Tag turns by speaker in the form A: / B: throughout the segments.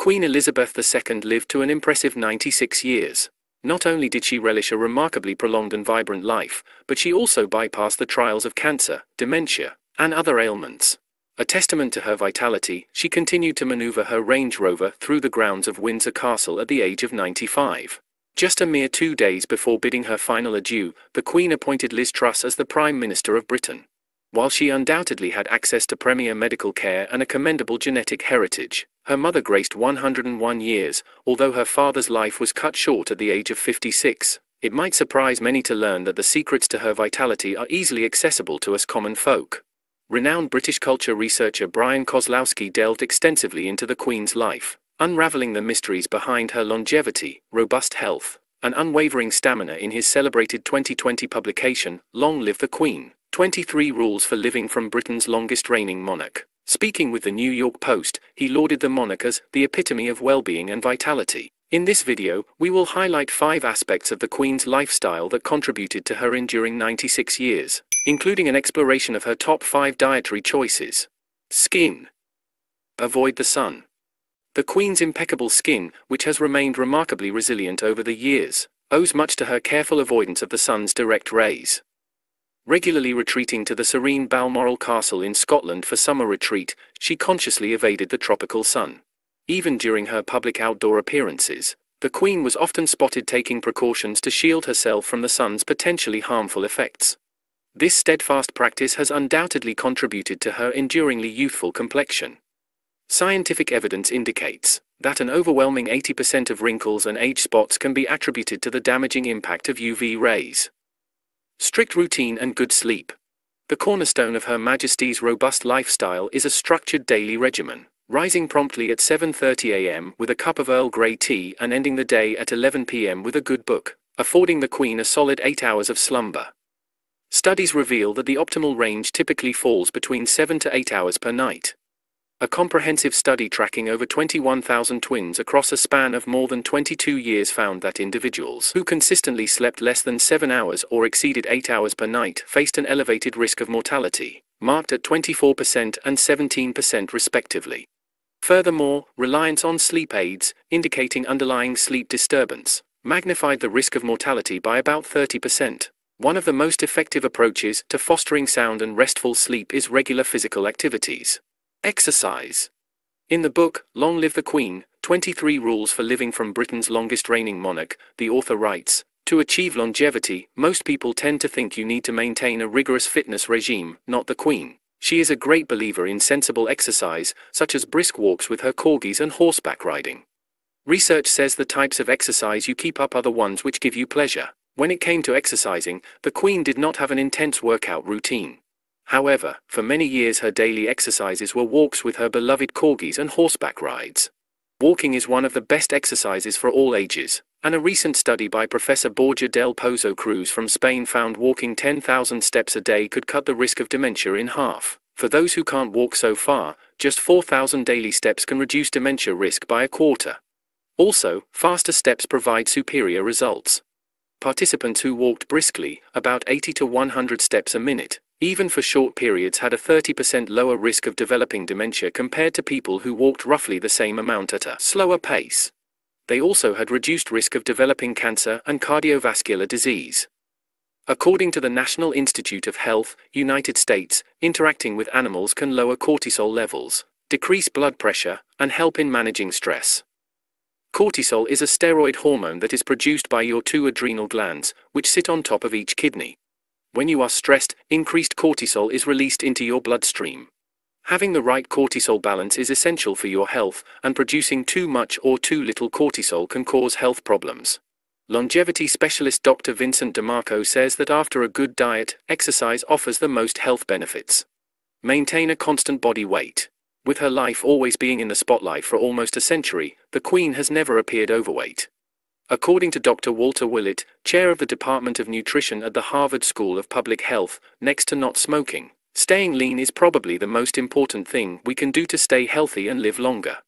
A: Queen Elizabeth II lived to an impressive 96 years. Not only did she relish a remarkably prolonged and vibrant life, but she also bypassed the trials of cancer, dementia, and other ailments. A testament to her vitality, she continued to maneuver her Range Rover through the grounds of Windsor Castle at the age of 95. Just a mere two days before bidding her final adieu, the Queen appointed Liz Truss as the Prime Minister of Britain. While she undoubtedly had access to premier medical care and a commendable genetic heritage, her mother graced 101 years, although her father's life was cut short at the age of 56. It might surprise many to learn that the secrets to her vitality are easily accessible to us common folk. Renowned British culture researcher Bryan Kozlowski delved extensively into the Queen's life, unraveling the mysteries behind her longevity, robust health, and unwavering stamina in his celebrated 2020 publication, Long Live the Queen 23 Rules for Living from Britain's Longest Reigning Monarch. Speaking with the New York Post, he lauded the monarch as the epitome of well-being and vitality. In this video, we will highlight five aspects of the Queen's lifestyle that contributed to her enduring 96 years, including an exploration of her top five dietary choices. Skin. Avoid the sun. The Queen's impeccable skin, which has remained remarkably resilient over the years, owes much to her careful avoidance of the sun's direct rays. Regularly retreating to the serene Balmoral Castle in Scotland for summer retreat, she consciously evaded the tropical sun. Even during her public outdoor appearances, the Queen was often spotted taking precautions to shield herself from the sun's potentially harmful effects. This steadfast practice has undoubtedly contributed to her enduringly youthful complexion. Scientific evidence indicates that an overwhelming 80% of wrinkles and age spots can be attributed to the damaging impact of UV rays. Strict routine and good sleep. The cornerstone of Her Majesty's robust lifestyle is a structured daily regimen, rising promptly at 7:30 a.m. with a cup of Earl Grey tea and ending the day at 11 p.m. with a good book, affording the Queen a solid 8 hours of slumber. Studies reveal that the optimal range typically falls between 7 to 8 hours per night. A comprehensive study tracking over 21,000 twins across a span of more than 22 years found that individuals who consistently slept less than 7 hours or exceeded 8 hours per night faced an elevated risk of mortality, marked at 24% and 17% respectively. Furthermore, reliance on sleep aids, indicating underlying sleep disturbance, magnified the risk of mortality by about 30%. One of the most effective approaches to fostering sound and restful sleep is regular physical activities. Exercise. In the book, Long Live the Queen 23 Rules for Living from Britain's Longest Reigning Monarch, the author writes To achieve longevity, most people tend to think you need to maintain a rigorous fitness regime, not the Queen. She is a great believer in sensible exercise, such as brisk walks with her corgis and horseback riding. Research says the types of exercise you keep up are the ones which give you pleasure. When it came to exercising, the Queen did not have an intense workout routine. However, for many years her daily exercises were walks with her beloved corgis and horseback rides. Walking is one of the best exercises for all ages, and a recent study by Professor Borja del Pozo Cruz from Spain found walking 10,000 steps a day could cut the risk of dementia in half. For those who can't walk so far, just 4,000 daily steps can reduce dementia risk by a quarter. Also, faster steps provide superior results. Participants who walked briskly, about 80 to 100 steps a minute, even for short periods had a 30% lower risk of developing dementia compared to people who walked roughly the same amount at a slower pace. They also had reduced risk of developing cancer and cardiovascular disease. According to the National Institute of Health, United States, interacting with animals can lower cortisol levels, decrease blood pressure, and help in managing stress. Cortisol is a steroid hormone that is produced by your two adrenal glands, which sit on top of each kidney. When you are stressed, increased cortisol is released into your bloodstream. Having the right cortisol balance is essential for your health, and producing too much or too little cortisol can cause health problems. Longevity specialist Dr. Vincent DeMarco says that after a good diet, exercise offers the most health benefits. Maintain a constant body weight. With her life always being in the spotlight for almost a century, the Queen has never appeared overweight. According to Dr. Walter Willett, chair of the Department of Nutrition at the Harvard School of Public Health, next to not smoking, staying lean is probably the most important thing we can do to stay healthy and live longer.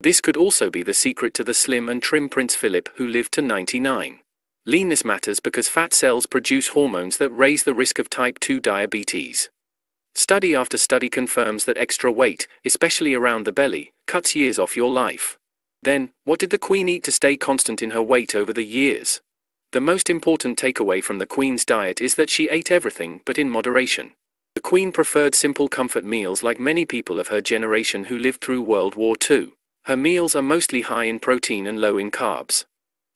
A: This could also be the secret to the slim and trim Prince Philip who lived to 99. Leanness matters because fat cells produce hormones that raise the risk of type 2 diabetes. Study after study confirms that extra weight, especially around the belly, cuts years off your life. Then, what did the Queen eat to stay constant in her weight over the years? The most important takeaway from the Queen's diet is that she ate everything but in moderation. The Queen preferred simple comfort meals like many people of her generation who lived through World War II. Her meals are mostly high in protein and low in carbs.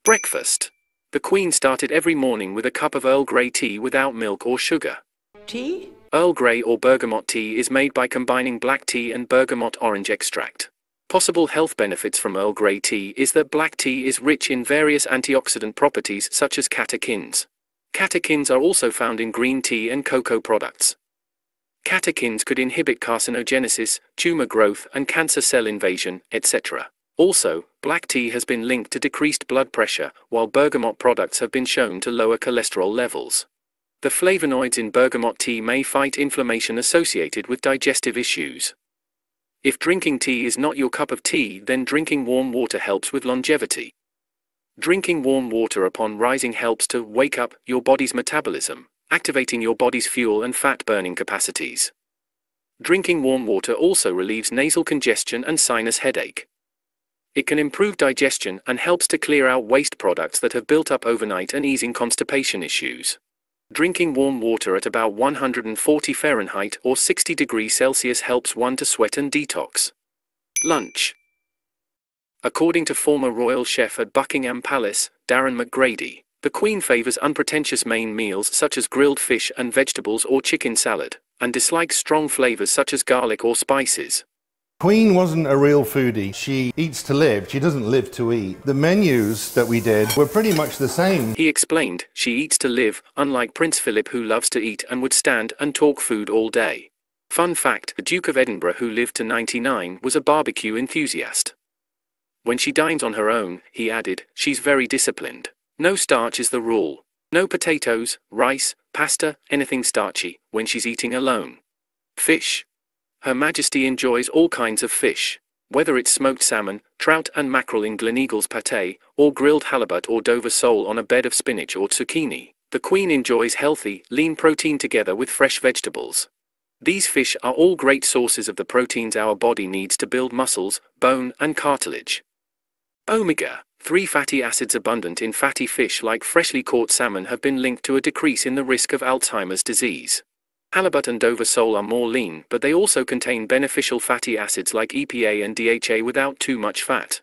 A: Breakfast. The Queen started every morning with a cup of Earl Grey tea without milk or sugar.
B: Tea?
A: Earl Grey or bergamot tea is made by combining black tea and bergamot orange extract. Possible health benefits from Earl Grey tea is that black tea is rich in various antioxidant properties such as catechins. Catechins are also found in green tea and cocoa products. Catechins could inhibit carcinogenesis, tumor growth, and cancer cell invasion, etc. Also, black tea has been linked to decreased blood pressure, while bergamot products have been shown to lower cholesterol levels. The flavonoids in bergamot tea may fight inflammation associated with digestive issues. If drinking tea is not your cup of tea, then drinking warm water helps with longevity. Drinking warm water upon rising helps to wake up your body's metabolism, activating your body's fuel and fat burning capacities. Drinking warm water also relieves nasal congestion and sinus headache. It can improve digestion and helps to clear out waste products that have built up overnight and easing constipation issues. Drinking warm water at about 140 Fahrenheit or 60 degrees Celsius helps one to sweat and detox. Lunch. According to former royal chef at Buckingham Palace, Darren McGrady, the Queen favours unpretentious main meals such as grilled fish and vegetables or chicken salad, and dislikes strong flavours such as garlic or spices.
C: Queen wasn't a real foodie. She eats to live. She doesn't live to eat. The menus that we did were pretty much the same.
A: He explained, she eats to live, unlike Prince Philip who loves to eat and would stand and talk food all day. Fun fact, the Duke of Edinburgh who lived to 99 was a barbecue enthusiast. When she dines on her own, he added, she's very disciplined. No starch is the rule. No potatoes, rice, pasta, anything starchy, when she's eating alone. Fish, her Majesty enjoys all kinds of fish, whether it's smoked salmon, trout and mackerel in Gleneagles pate, or grilled halibut or Dover sole on a bed of spinach or zucchini. The Queen enjoys healthy, lean protein together with fresh vegetables. These fish are all great sources of the proteins our body needs to build muscles, bone, and cartilage. Omega 3 fatty acids abundant in fatty fish like freshly caught salmon have been linked to a decrease in the risk of Alzheimer's disease. Halibut and Dover sole are more lean, but they also contain beneficial fatty acids like EPA and DHA without too much fat.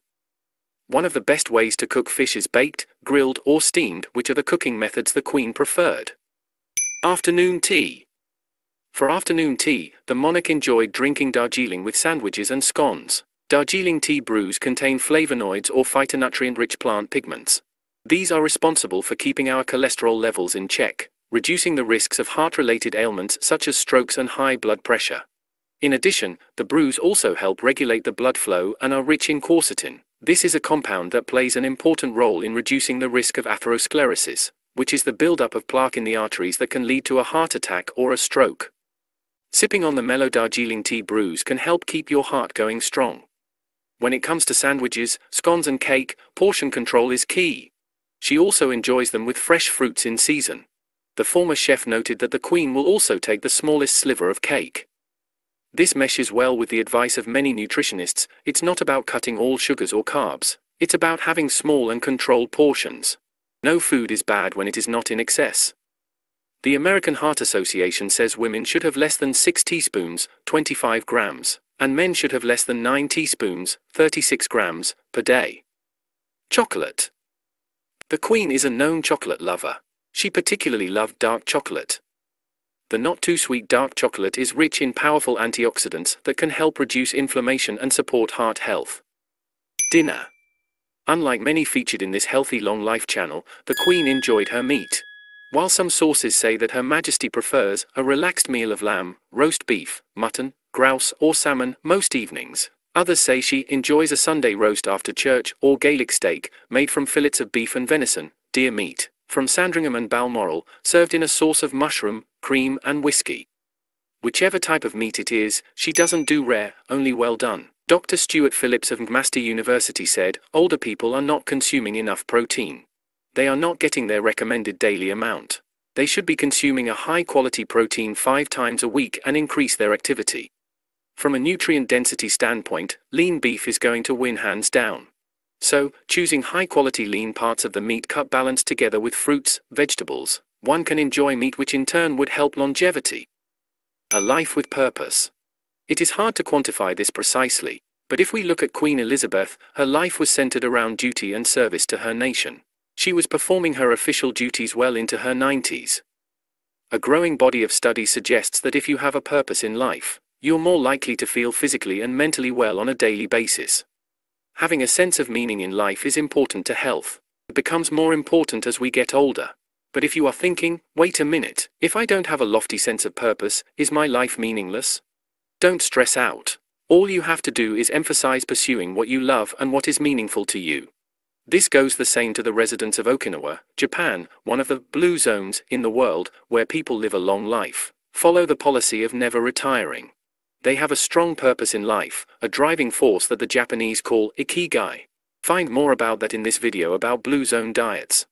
A: One of the best ways to cook fish is baked, grilled, or steamed, which are the cooking methods the Queen preferred. Afternoon tea. For afternoon tea, the monarch enjoyed drinking Darjeeling with sandwiches and scones. Darjeeling tea brews contain flavonoids or phytonutrient rich plant pigments. These are responsible for keeping our cholesterol levels in check reducing the risks of heart-related ailments such as strokes and high blood pressure. In addition, the brews also help regulate the blood flow and are rich in quercetin. This is a compound that plays an important role in reducing the risk of atherosclerosis, which is the buildup of plaque in the arteries that can lead to a heart attack or a stroke. Sipping on the mellow Darjeeling tea brews can help keep your heart going strong. When it comes to sandwiches, scones and cake, portion control is key. She also enjoys them with fresh fruits in season. The former chef noted that the Queen will also take the smallest sliver of cake. This meshes well with the advice of many nutritionists it's not about cutting all sugars or carbs, it's about having small and controlled portions. No food is bad when it is not in excess. The American Heart Association says women should have less than 6 teaspoons, 25 grams, and men should have less than 9 teaspoons, 36 grams, per day. Chocolate. The Queen is a known chocolate lover. She particularly loved dark chocolate. The not too sweet dark chocolate is rich in powerful antioxidants that can help reduce inflammation and support heart health. Dinner. Unlike many featured in this healthy long life channel, the Queen enjoyed her meat. While some sources say that Her Majesty prefers a relaxed meal of lamb, roast beef, mutton, grouse, or salmon most evenings, others say she enjoys a Sunday roast after church or Gaelic steak made from fillets of beef and venison, deer meat from Sandringham and Balmoral, served in a sauce of mushroom, cream, and whiskey. Whichever type of meat it is, she doesn't do rare, only well done. Dr. Stuart Phillips of McMaster University said, older people are not consuming enough protein. They are not getting their recommended daily amount. They should be consuming a high quality protein five times a week and increase their activity. From a nutrient density standpoint, lean beef is going to win hands down. So, choosing high quality lean parts of the meat cut balanced together with fruits, vegetables, one can enjoy meat which in turn would help longevity. A life with purpose. It is hard to quantify this precisely, but if we look at Queen Elizabeth, her life was centered around duty and service to her nation. She was performing her official duties well into her 90s. A growing body of study suggests that if you have a purpose in life, you're more likely to feel physically and mentally well on a daily basis. Having a sense of meaning in life is important to health. It becomes more important as we get older. But if you are thinking, wait a minute, if I don't have a lofty sense of purpose, is my life meaningless? Don't stress out. All you have to do is emphasize pursuing what you love and what is meaningful to you. This goes the same to the residents of Okinawa, Japan, one of the blue zones in the world where people live a long life. Follow the policy of never retiring. They have a strong purpose in life, a driving force that the Japanese call ikigai. Find more about that in this video about Blue Zone diets.